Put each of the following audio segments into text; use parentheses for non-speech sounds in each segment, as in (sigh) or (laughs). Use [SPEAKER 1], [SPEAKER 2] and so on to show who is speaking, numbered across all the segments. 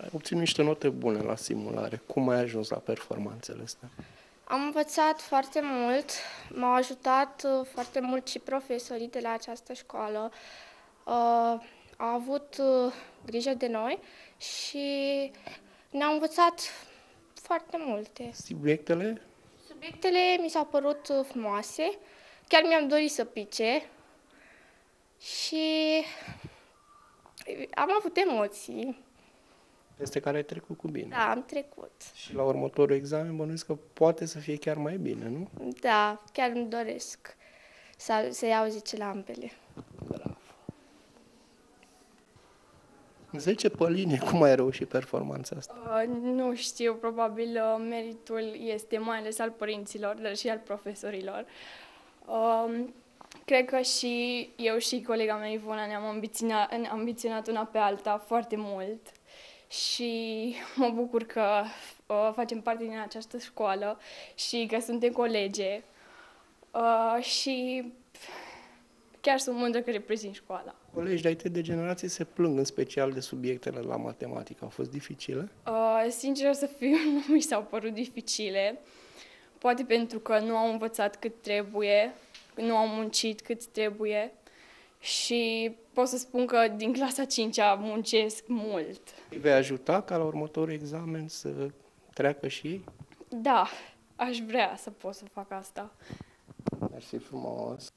[SPEAKER 1] Ai obținut niște note bune la simulare. Cum ai ajuns la performanțele astea?
[SPEAKER 2] Am învățat foarte mult, m-au ajutat uh, foarte mult și profesorii de la această școală. Uh, au avut uh, grijă de noi și ne-au învățat foarte multe.
[SPEAKER 1] Subiectele?
[SPEAKER 2] Subiectele mi s-au părut uh, frumoase, chiar mi-am dorit să pice și am avut emoții.
[SPEAKER 1] Peste care ai trecut cu bine.
[SPEAKER 2] Da, am trecut.
[SPEAKER 1] Și la următorul examen bănuiesc că poate să fie chiar mai bine, nu?
[SPEAKER 2] Da, chiar îmi doresc să, să iau 10 la ambele.
[SPEAKER 1] Bravo. 10 pe linie, cum ai reușit performanța asta?
[SPEAKER 3] Uh, nu știu, probabil uh, meritul este mai ales al părinților, dar și al profesorilor. Uh, cred că și eu și colega mea Ivona ne-am ambiționat, ambiționat una pe alta foarte mult și mă bucur că uh, facem parte din această școală și că suntem colege uh, și chiar sunt mândră că reprezint școala.
[SPEAKER 1] Colegi de de generație se plâng în special de subiectele la matematică. Au fost dificile?
[SPEAKER 3] Uh, sincer să fiu, (laughs) nu mi s-au părut dificile. Poate pentru că nu am învățat cât trebuie, nu am muncit cât trebuie și pot să spun că din clasa 5 muncesc mult.
[SPEAKER 1] Îi vei ajuta ca la următorul examen să treacă și ei?
[SPEAKER 3] Da, aș vrea să pot să fac asta.
[SPEAKER 1] Mersi frumos!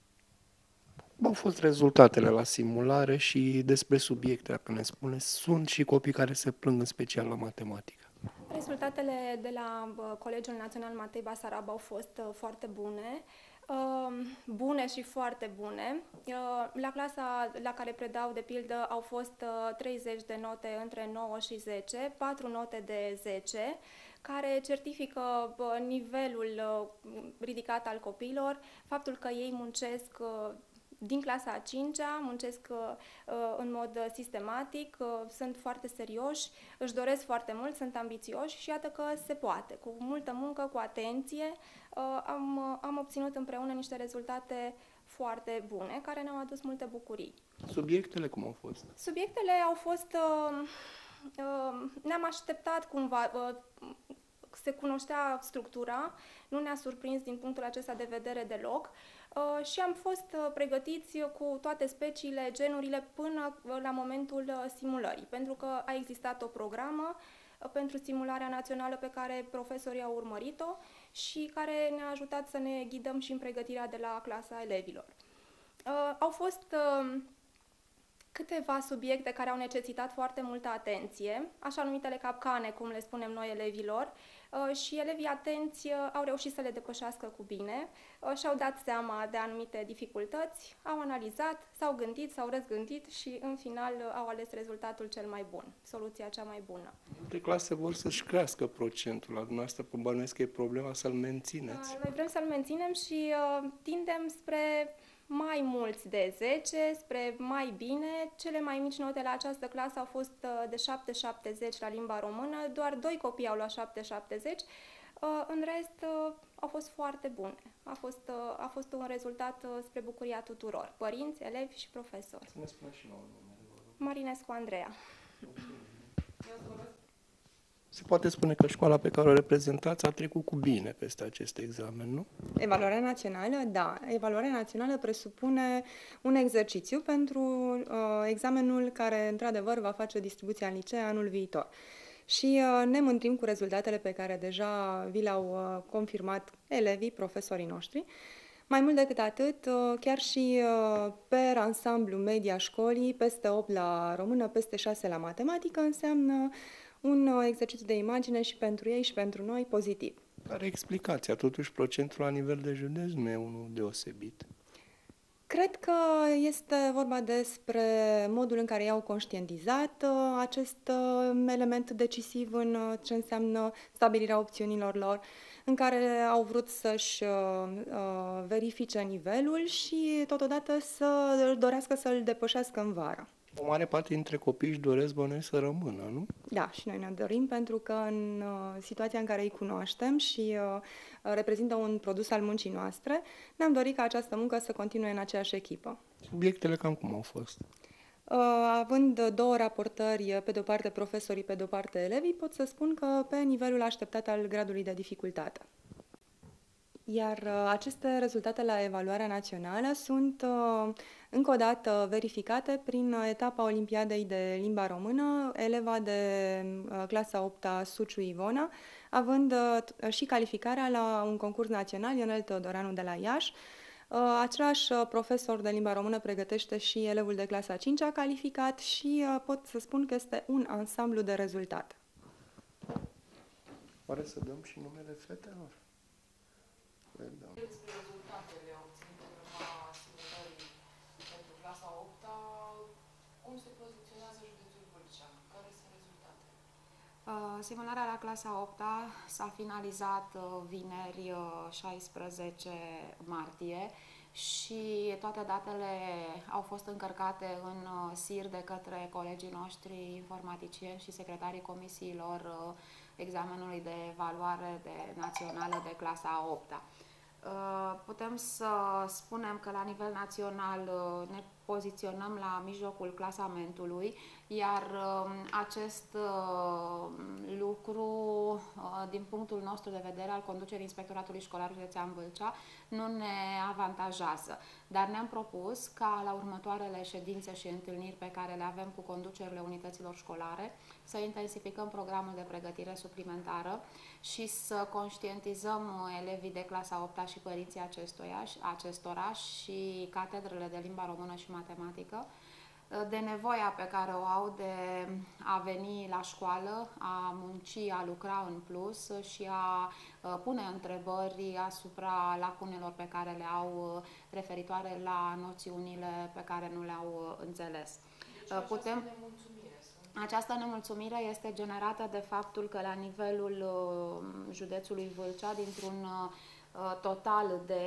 [SPEAKER 1] Au fost rezultatele la simulare și despre subiecte, dacă ne spune, sunt și copii care se plâng în special la matematică.
[SPEAKER 4] Rezultatele de la Colegiul Național Matei Basarab au fost uh, foarte bune, uh, bune și foarte bune. Uh, la clasa la care predau, de pildă, au fost 30 de note între 9 și 10, 4 note de 10, care certifică nivelul ridicat al copiilor, faptul că ei muncesc din clasa a 5-a, muncesc uh, uh, în mod sistematic, uh, sunt foarte serioși, își doresc foarte mult, sunt ambițioși și iată că se poate. Cu multă muncă, cu atenție, am, am obținut împreună niște rezultate foarte bune, care ne-au adus multe bucurii.
[SPEAKER 1] Subiectele cum au fost?
[SPEAKER 4] Subiectele au fost... Ne-am așteptat cumva se cunoștea structura, nu ne-a surprins din punctul acesta de vedere deloc. Uh, și am fost uh, pregătiți cu toate speciile, genurile până uh, la momentul simulării, pentru că a existat o programă pentru simularea națională pe care profesorii au urmărit-o și care ne-a ajutat să ne ghidăm și în pregătirea de la clasa elevilor. Au fost câteva subiecte care au necesitat foarte multă atenție, așa numitele capcane, cum le spunem noi elevilor, Uh, și elevii atenți uh, au reușit să le depășească cu bine uh, și au dat seama de anumite dificultăți, au analizat, s-au gândit, s-au răzgândit și în final au ales rezultatul cel mai bun, soluția cea mai bună.
[SPEAKER 1] De clase vor să-și crească procentul la dumneavoastră, bănuiesc că e problema să-l mențineți.
[SPEAKER 4] Noi vrem să-l menținem și uh, tindem spre mai mulți de 10, spre mai bine. Cele mai mici note la această clasă au fost uh, de 7,70 la limba română, doar doi copii au luat 7,70, uh, în rest uh, au fost foarte bune. A fost, a fost un rezultat spre bucuria tuturor, părinți, elevi și profesori.
[SPEAKER 1] Să ne spună și nouă
[SPEAKER 4] Marinescu Andreea.
[SPEAKER 1] Se poate spune că școala pe care o reprezentați a trecut cu bine peste acest examen, nu?
[SPEAKER 5] Evaluarea națională, da. Evaluarea națională presupune un exercițiu pentru uh, examenul care, într-adevăr, va face distribuția în licee anul viitor. Și uh, ne mândrim cu rezultatele pe care deja vi le-au uh, confirmat elevii, profesorii noștri. Mai mult decât atât, uh, chiar și uh, per ansamblu media școlii, peste 8 la română, peste 6 la matematică, înseamnă un uh, exercițiu de imagine și pentru ei și pentru noi pozitiv.
[SPEAKER 1] Care explicația? Totuși, procentul la nivel de județ nu e unul deosebit.
[SPEAKER 5] Cred că este vorba despre modul în care i-au conștientizat uh, acest uh, element decisiv în ce înseamnă stabilirea opțiunilor lor, în care au vrut să-și verifice nivelul și totodată să dorească să-l depășească în vară.
[SPEAKER 1] O mare parte dintre copii își doresc bănuiesc să rămână, nu?
[SPEAKER 5] Da, și noi ne dorim pentru că în uh, situația în care îi cunoaștem și uh, reprezintă un produs al muncii noastre, ne-am dorit ca această muncă să continue în aceeași echipă.
[SPEAKER 1] Subiectele cam cum au fost?
[SPEAKER 5] Având două raportări, pe de-o parte profesorii, pe de-o parte elevii, pot să spun că pe nivelul așteptat al gradului de dificultate. Iar uh, aceste rezultate la evaluarea națională sunt uh, încă o dată verificate prin etapa Olimpiadei de limba română, eleva de uh, clasa 8 -a Suciu Ivona, având și calificarea la un concurs național, Ionel Teodoranu de la Iași. Același profesor de limba română pregătește și elevul de clasa 5 a calificat și pot să spun că este un ansamblu de rezultate.
[SPEAKER 1] Oare să dăm și numele fetelor?
[SPEAKER 6] Despre rezultatele obținute la simulării pentru clasa 8 -a, cum se poziționează județul Vâlcea? Care sunt rezultatele?
[SPEAKER 7] Uh, simularea la clasa 8 -a s-a finalizat uh, vineri 16 uh, martie și toate datele au fost încărcate în SIR de către colegii noștri informaticieni și secretarii comisiilor examenului de evaluare de națională de clasa 8 -a. Uh, putem să spunem că la nivel național uh, ne poziționăm la mijlocul clasamentului, iar um, acest uh, lucru, din punctul nostru de vedere al conducerii Inspectoratului Școlar Județean Vâlcea, nu ne avantajează. Dar ne-am propus ca la următoarele ședințe și întâlniri pe care le avem cu conducerile unităților școlare să intensificăm programul de pregătire suplimentară și să conștientizăm elevii de clasa 8 și părinții acestuia, acestora și catedrele de limba română și matematică de nevoia pe care o au de a veni la școală, a munci, a lucra în plus și a pune întrebări asupra lacunelor pe care le au referitoare la noțiunile pe care nu le-au înțeles.
[SPEAKER 6] Deci, Putem...
[SPEAKER 7] Această nemulțumire este generată de faptul că la nivelul uh, județului Vâlcea, dintr-un uh, total de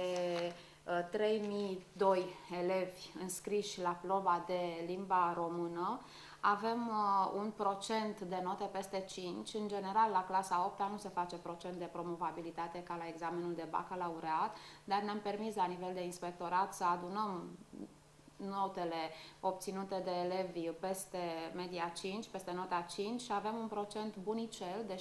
[SPEAKER 7] 3002 uh, elevi înscriși la proba de limba română, avem un procent de note peste 5. În general, la clasa 8 nu se face procent de promovabilitate ca la examenul de bacalaureat, dar ne-am permis la nivel de inspectorat să adunăm notele obținute de elevi peste media 5, peste nota 5 și avem un procent bunicel de 66,92%.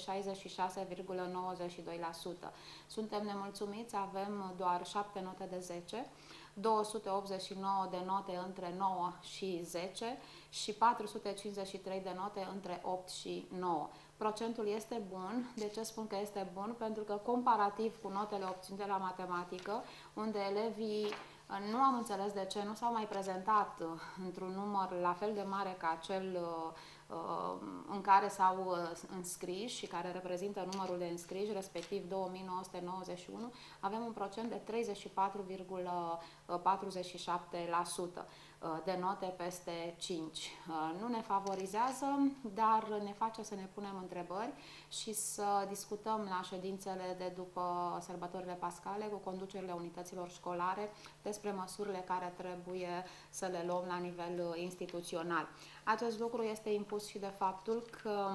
[SPEAKER 7] Suntem nemulțumiți, avem doar 7 note de 10, 289 de note între 9 și 10 și 453 de note între 8 și 9. Procentul este bun. De ce spun că este bun? Pentru că comparativ cu notele obținute la matematică, unde elevii nu am înțeles de ce nu s-au mai prezentat uh, într-un număr la fel de mare ca cel uh, uh, în care s-au înscris și care reprezintă numărul de înscriși, respectiv 2991, avem un procent de 34,47%. Uh, de note peste 5. Uh, nu ne favorizează, dar ne face să ne punem întrebări și să discutăm la ședințele de după sărbătorile pascale cu conducerile unităților școlare despre măsurile care trebuie să le luăm la nivel uh, instituțional. Acest lucru este impus și de faptul că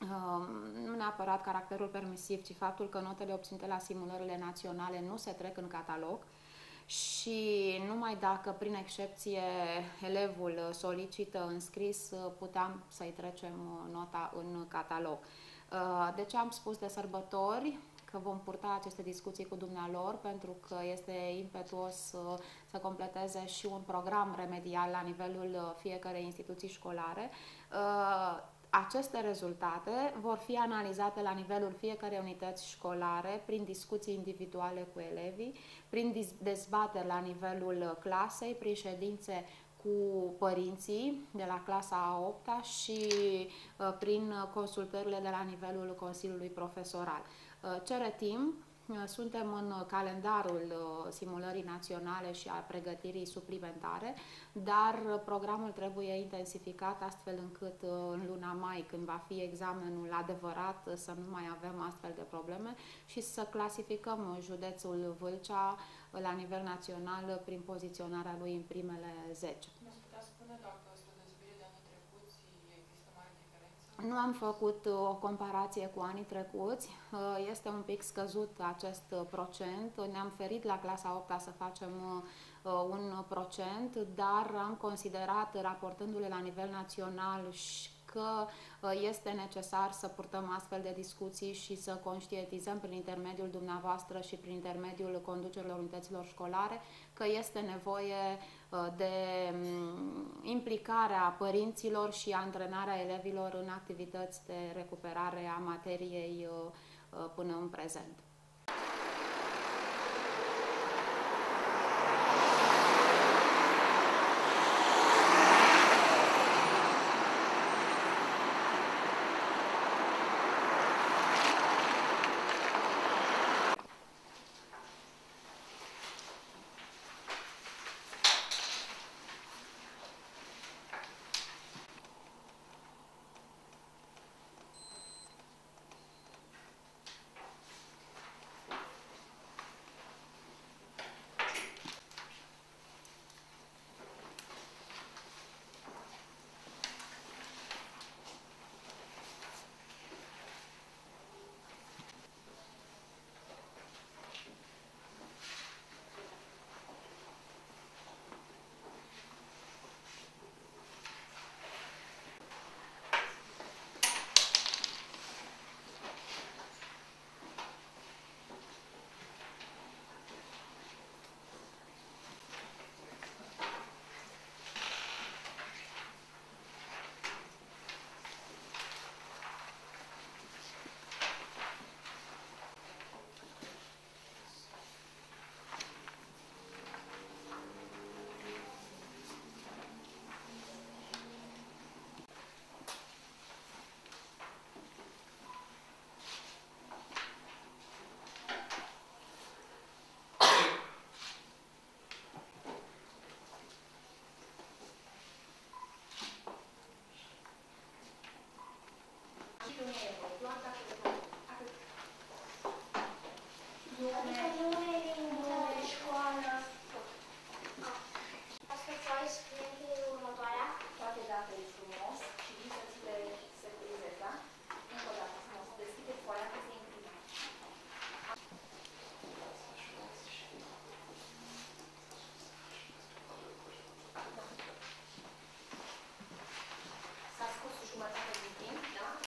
[SPEAKER 7] um, nu neapărat caracterul permisiv, ci faptul că notele obținute la simulările naționale nu se trec în catalog, și numai dacă, prin excepție, elevul solicită înscris, puteam să-i trecem nota în catalog. Uh, de ce am spus de sărbători? Că vom purta aceste discuții cu dumnealor pentru că este impetuos să completeze și un program remedial la nivelul fiecarei instituții școlare uh, aceste rezultate vor fi analizate la nivelul fiecarei unități școlare prin discuții individuale cu elevii, prin dezbateri la nivelul clasei, prin ședințe cu părinții de la clasa a 8 -a și uh, prin consultările de la nivelul Consiliului Profesoral. Uh, cere timp suntem în calendarul uh, simulării naționale și a pregătirii suplimentare, dar programul trebuie intensificat astfel încât uh, în luna mai, când va fi examenul adevărat, să nu mai avem astfel de probleme și să clasificăm județul Vâlcea la nivel național prin poziționarea lui în primele 10.
[SPEAKER 6] Nu
[SPEAKER 7] am făcut o comparație cu anii trecuți, este un pic scăzut acest procent. Ne-am ferit la clasa 8 să facem un procent, dar am considerat, raportându-le la nivel național și că uh, este necesar să purtăm astfel de discuții și să conștientizăm prin intermediul dumneavoastră și prin intermediul conducerilor unităților școlare că este nevoie uh, de mm, implicarea părinților și antrenarea elevilor în activități de recuperare a materiei uh, până în prezent.